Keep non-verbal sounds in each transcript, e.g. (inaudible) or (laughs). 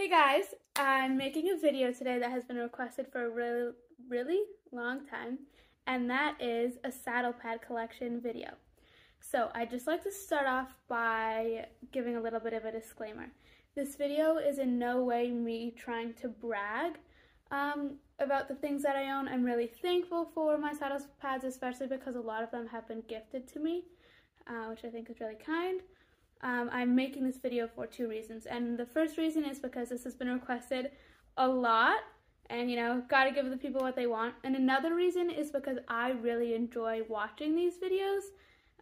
Hey guys, I'm making a video today that has been requested for a really, really long time, and that is a saddle pad collection video. So I'd just like to start off by giving a little bit of a disclaimer. This video is in no way me trying to brag um, about the things that I own. I'm really thankful for my saddle pads, especially because a lot of them have been gifted to me, uh, which I think is really kind. Um, I'm making this video for two reasons. And the first reason is because this has been requested a lot and you know, gotta give the people what they want. And another reason is because I really enjoy watching these videos.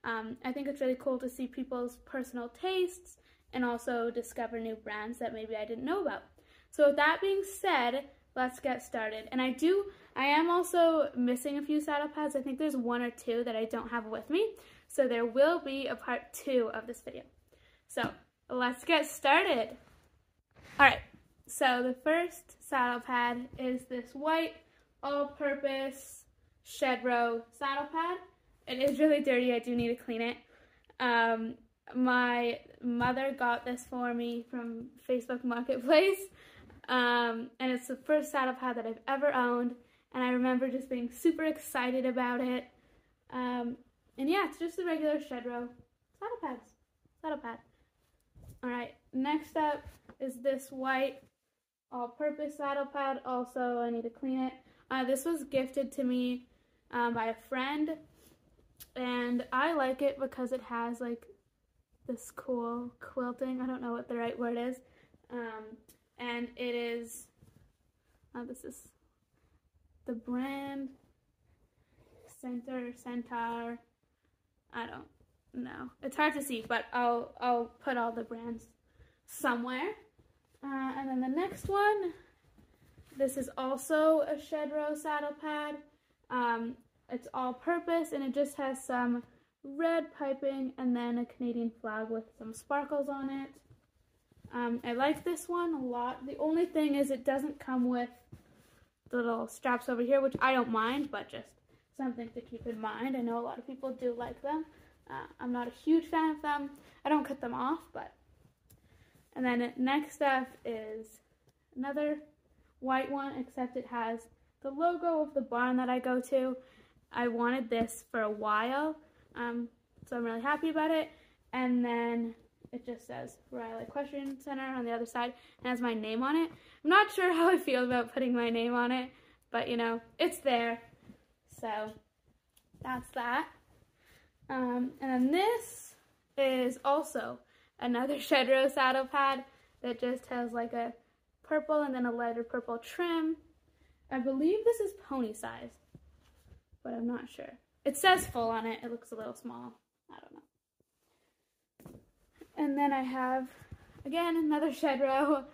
Um, I think it's really cool to see people's personal tastes and also discover new brands that maybe I didn't know about. So with that being said, let's get started. And I do, I am also missing a few saddle pads. I think there's one or two that I don't have with me. So there will be a part two of this video. So let's get started. All right, so the first saddle pad is this white all-purpose Shedrow saddle pad. It is really dirty, I do need to clean it. Um, my mother got this for me from Facebook Marketplace. Um, and it's the first saddle pad that I've ever owned. And I remember just being super excited about it. Um, and yeah, it's just the regular Shedrow saddle pads. Saddle pad. All right, next up is this white all-purpose saddle pad. Also, I need to clean it. Uh, this was gifted to me um, by a friend, and I like it because it has like this cool quilting. I don't know what the right word is. Um, and it is, uh, this is the brand Center Centaur. I don't no, it's hard to see, but I'll I'll put all the brands somewhere. Uh, and then the next one, this is also a Shedrow saddle pad. Um, it's all purpose and it just has some red piping and then a Canadian flag with some sparkles on it. Um, I like this one a lot. The only thing is it doesn't come with the little straps over here, which I don't mind, but just something to keep in mind. I know a lot of people do like them. Uh, I'm not a huge fan of them. I don't cut them off, but. And then next up is another white one, except it has the logo of the barn that I go to. I wanted this for a while, um, so I'm really happy about it. And then it just says Riley Equestrian Center on the other side and has my name on it. I'm not sure how I feel about putting my name on it, but you know, it's there. So that's that. Um, and then this is also another (laughs) Shedrow saddle pad that just has like a purple and then a lighter purple trim. I believe this is pony size, but I'm not sure. It says full on it. It looks a little small. I don't know. And then I have, again, another Shedrow.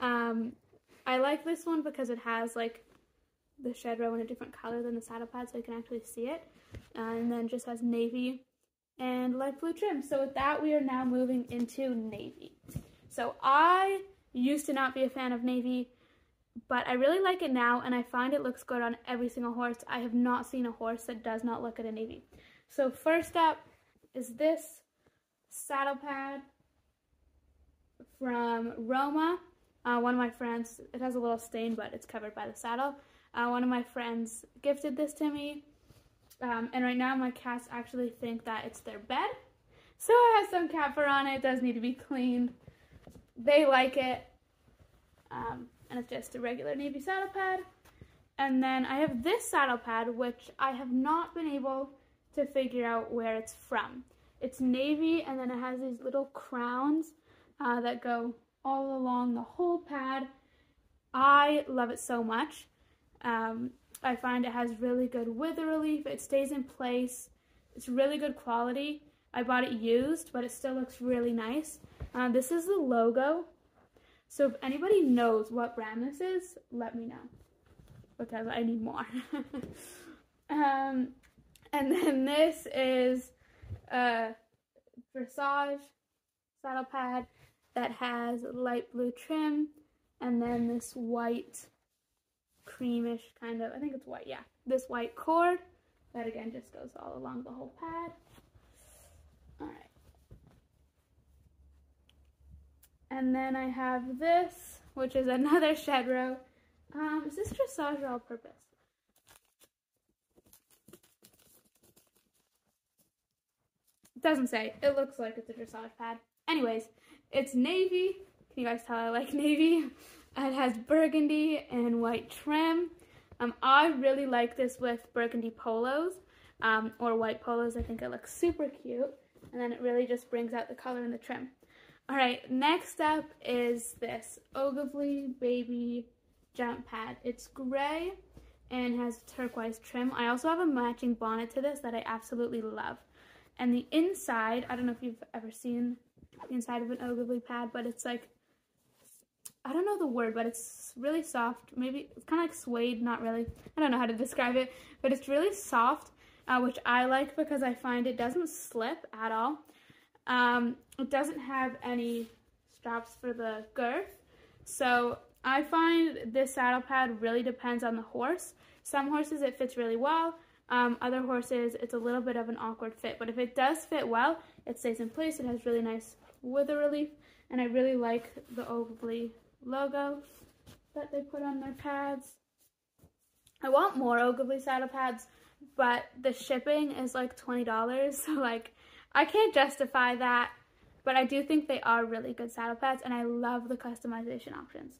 Um, I like this one because it has like the Shedrow in a different color than the saddle pad so you can actually see it. Uh, and then just has navy and light blue trim. So with that, we are now moving into navy. So I used to not be a fan of navy, but I really like it now, and I find it looks good on every single horse. I have not seen a horse that does not look at a navy. So first up is this saddle pad from Roma. Uh, one of my friends, it has a little stain, but it's covered by the saddle. Uh, one of my friends gifted this to me. Um, and right now my cats actually think that it's their bed. So it has some cat fur on it. It does need to be cleaned. They like it. Um, and it's just a regular navy saddle pad. And then I have this saddle pad, which I have not been able to figure out where it's from. It's navy, and then it has these little crowns uh, that go all along the whole pad. I love it so much. Um, I find it has really good wither relief. It stays in place. It's really good quality. I bought it used, but it still looks really nice. Uh, this is the logo. So if anybody knows what brand this is, let me know. Because I need more. (laughs) um, and then this is a dressage saddle pad that has light blue trim and then this white creamish kind of, I think it's white, yeah. This white cord that again just goes all along the whole pad. All right. And then I have this which is (laughs) another shed row. Um, is this dressage all purpose? It doesn't say. It looks like it's a dressage pad. Anyways, it's navy. Can you guys tell I like (laughs) navy? It has burgundy and white trim. Um, I really like this with burgundy polos um, or white polos. I think it looks super cute. And then it really just brings out the color and the trim. All right, next up is this Ogilvy Baby Jump Pad. It's gray and has turquoise trim. I also have a matching bonnet to this that I absolutely love. And the inside, I don't know if you've ever seen the inside of an Ogilvy pad, but it's like, I don't know the word, but it's really soft. Maybe it's kind of like suede, not really. I don't know how to describe it, but it's really soft, uh, which I like because I find it doesn't slip at all. Um, it doesn't have any straps for the girth. So I find this saddle pad really depends on the horse. Some horses it fits really well. Um, other horses it's a little bit of an awkward fit. But if it does fit well, it stays in place. It has really nice wither relief. And I really like the Ogilvy logo that they put on their pads. I want more Ogilvy saddle pads, but the shipping is like $20. (laughs) So like I can't justify that, but I do think they are really good saddle pads and I love the customization options.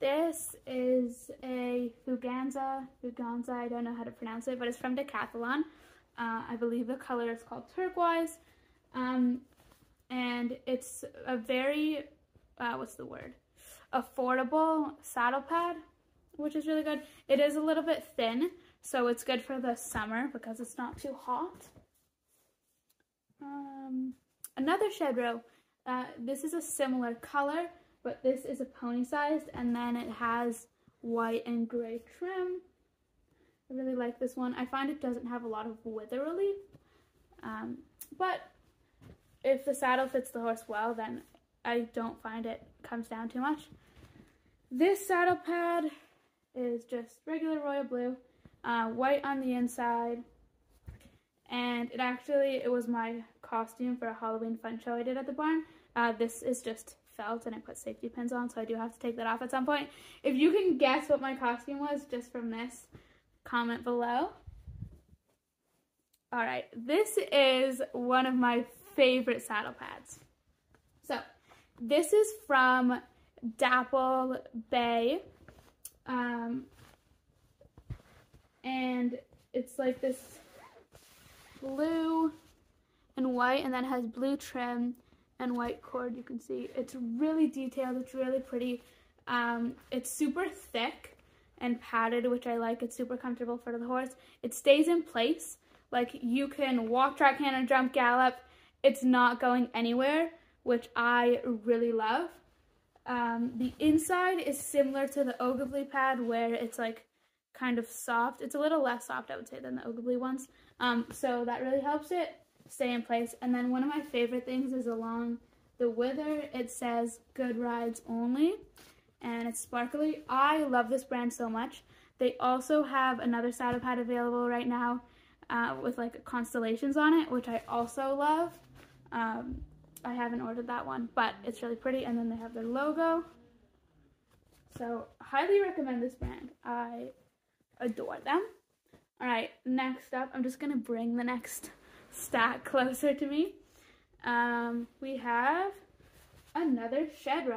This is a Fouganza, Fouganza, I don't know how to pronounce it, but it's from Decathlon. Uh, I believe the color is called turquoise. Um, and it's a very, uh, what's the word? Affordable saddle pad, which is really good. It is a little bit thin, so it's good for the summer because it's not too hot. Um, another Shedrow. Uh, this is a similar color, but this is a pony sized, and then it has white and gray trim. I really like this one. I find it doesn't have a lot of wither relief, um, but if the saddle fits the horse well, then I don't find it comes down too much. This saddle pad is just regular royal blue, uh, white on the inside, and it actually it was my costume for a Halloween fun show I did at the barn. Uh, this is just felt and I put safety pins on, so I do have to take that off at some point. If you can guess what my costume was just from this, comment below. All right, this is one of my favorite saddle pads. So, this is from Dapple Bay. Um, and it's like this blue and white and then has blue trim and white cord you can see. It's really detailed it's really pretty. Um, it's super thick and padded which I like it's super comfortable for the horse. It stays in place like you can walk track canter jump gallop. It's not going anywhere which I really love um, the inside is similar to the Ogilvy pad where it's like kind of soft it's a little less soft I would say than the Ogilvy ones um, so that really helps it stay in place. And then one of my favorite things is along the wither, it says good rides only and it's sparkly. I love this brand so much. They also have another saddle pad available right now uh, with like constellations on it, which I also love. Um, I haven't ordered that one, but it's really pretty. And then they have their logo. So highly recommend this brand. I adore them. All right, next up, I'm just gonna bring the next (laughs) stack closer to me. Um, we have another shed.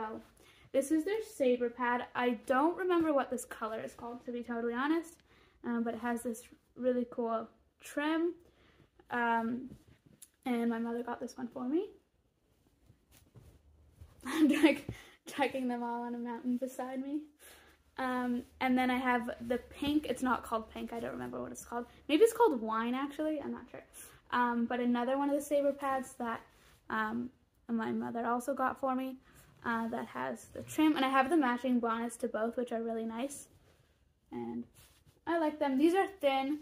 This is their saber pad. I don't remember what this color is called, to be totally honest, um, but it has this really cool trim. Um, and my mother got this one for me. I'm like checking them all on a mountain beside me. Um, and then I have the pink. It's not called pink. I don't remember what it's called. Maybe it's called wine, actually. I'm not sure. Um, but another one of the saber pads that um, my mother also got for me uh, that has the trim. And I have the matching bonnets to both, which are really nice. And I like them. These are thin.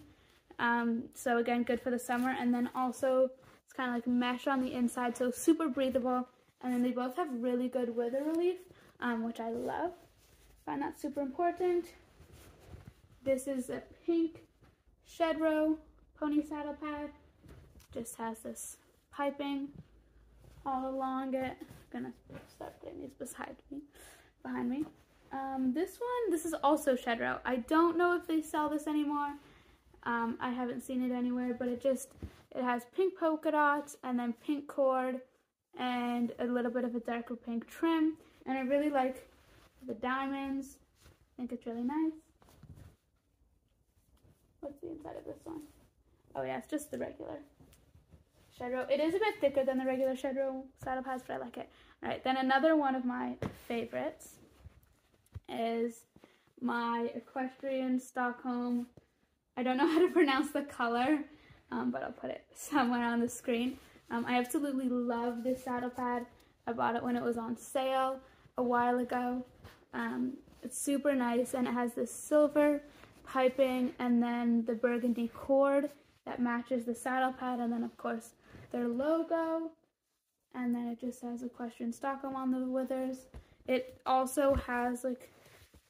Um, so again, good for the summer. And then also, it's kind of like mesh on the inside, so super breathable. And then they both have really good wither relief, um, which I love find that super important. This is a pink shed row pony saddle pad. Just has this piping all along it. I'm gonna start putting these beside me. behind me. Um, this one, this is also Shedrow. I don't know if they sell this anymore. Um, I haven't seen it anywhere, but it just, it has pink polka dots and then pink cord and a little bit of a darker pink trim. And I really like the diamonds. I think it's really nice. What's the inside of this one? Oh yeah, it's just the regular Shedrow. It is a bit thicker than the regular Shedrow saddle pads, but I like it. All right, then another one of my favorites is my equestrian Stockholm. I don't know how to (laughs) pronounce the color, um, but I'll put it somewhere on the screen. Um, I absolutely love this saddle pad. I bought it when it was on sale a while ago. Um, it's super nice and it has this silver piping and then the burgundy cord that matches the saddle pad and then of course their logo and then it just says equestrian Stockholm on the withers. It also has like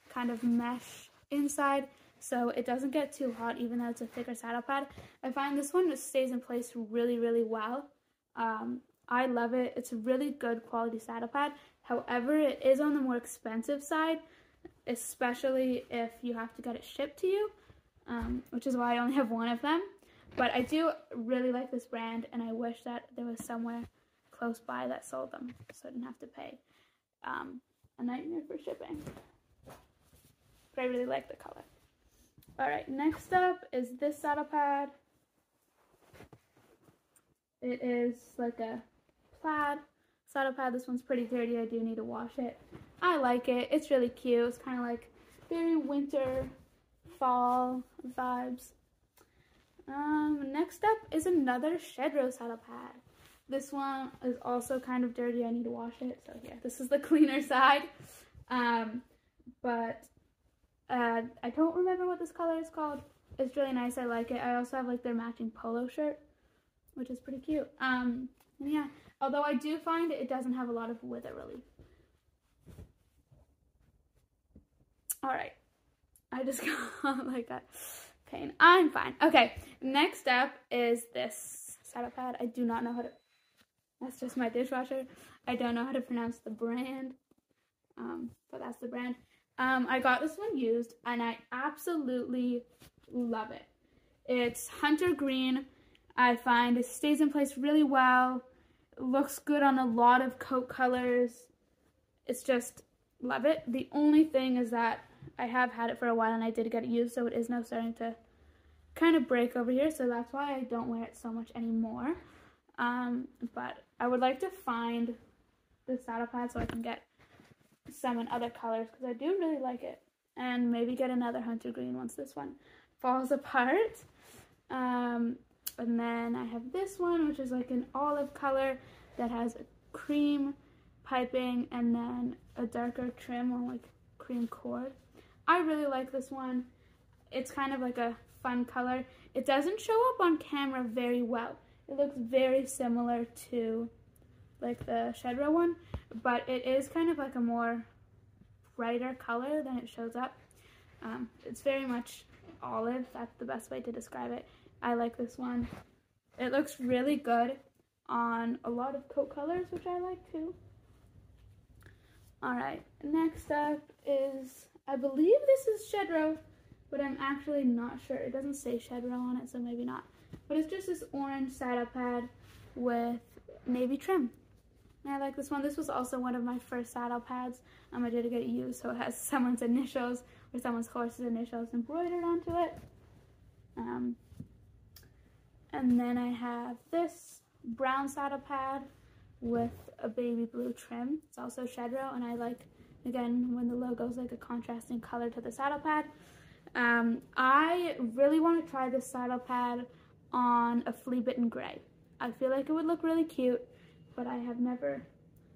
kind of mesh inside so it doesn't get too hot even though it's a thicker saddle pad. I find this one just stays in place really really well. Um, I love it. It's a really good quality saddle pad. However, it is on the more expensive side, especially if you have to get it shipped to you, um, which is why I only have one of them. But I do really like this brand and I wish that there was somewhere close by that sold them so I didn't have to pay um, a nightmare for shipping. But I really like the color. Alright, next up is this saddle pad. It is like a plaid saddle pad. This one's pretty dirty. I do need to wash it. I like it. It's really cute. It's kind of like very winter, fall vibes. Um, next up is another Shedrow saddle pad. This one is also kind of dirty. I need to wash it. So yeah, this is the (laughs) cleaner side. Um, but uh, I don't remember what this color is called. It's really nice. I like it. I also have like their matching polo shirt, which is pretty cute. Um, yeah, although I do find it doesn't have a lot of wither relief. All right, I just (laughs) got like that pain. I'm fine. Okay, next up is this saddle pad. I do not know how to, that's just my dishwasher. I don't know how to pronounce the brand, um, but that's the brand. Um, I got this one used and I absolutely love it. It's hunter green. I find it stays in place really well. Looks good on a lot of coat colors. It's just, love it. The only thing is that I have had it for a while and I did get it used, so it is now starting to kind of break over here, so that's why I don't wear it so much anymore. Um, but I would like to find the saddle pad so I can get some in other colors because I do really like it. And maybe get another hunter green once this one falls (laughs) apart. Um, and then I have this one, which is like an olive color that has a cream piping and then a darker trim on like cream cord. I really like this one. It's kind of like a fun color. It doesn't show up on camera very well. It looks very similar to like the Shedrow one, but it is kind of like a more brighter color than it shows up. Um, it's very much olive, that's the best way to describe it. I like this one. It looks really good on a lot of coat colors, which I like too. Alright, next up is, I believe this is Shedrow, but I'm actually not sure. It doesn't say Shedrow on it, so maybe not. But it's just this orange saddle pad with navy trim. I like this one. This was also one of my first saddle pads. Um, I did get it used, so it has (laughs) someone's initials someone's horse's initials embroidered onto it. Um, and then I have this brown saddle pad with a baby blue trim. It's also Shedrow, and I like, again, when the logo is like a contrasting color to the saddle pad. Um, I really want to try this saddle pad on a flea bitten gray. I feel like it would look really cute but I have never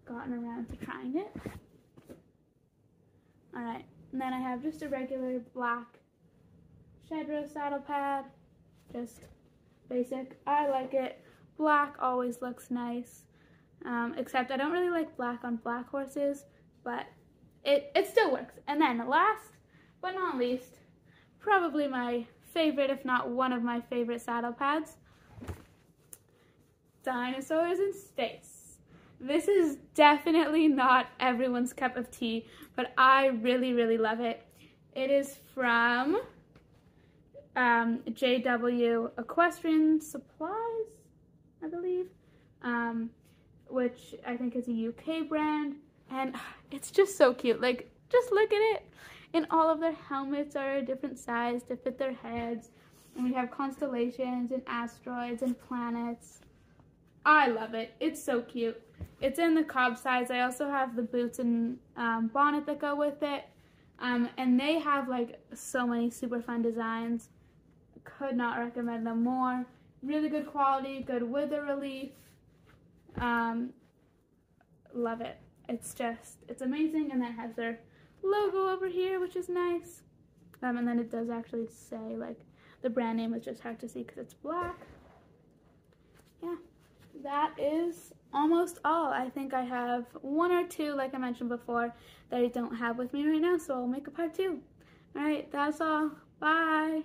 gotten around to trying it. Alright, and then I have just a regular black Shedrow saddle pad, just basic. I like it. Black always looks nice, um, except I don't really like black on black horses, but it, it still works. And then last but not least, probably my favorite, if not one of my favorite saddle pads, Dinosaurs in Space. This is definitely not everyone's cup of tea, but I really, really love it. It is from um, JW Equestrian Supplies, I believe, um, which I think is a UK brand. And (sighs) it's just so cute. Like, just look at it. And all of their helmets are a different size to fit their heads. And we have constellations and asteroids and planets. I love it. It's so cute. It's in the cob size. I also have the boots and um, bonnet that go with it. Um, and they have like so many super fun designs. Could not recommend them more. Really good quality, good wither relief. Um, love it. It's just, it's amazing. And that has their logo over here, which is nice. Um, and then it does actually say like the brand name is just hard to see because it's black. Yeah, that is almost all. I think I have one or two, like I mentioned before, that I don't have with me right now, so I'll make a part two. Alright, that's all. Bye.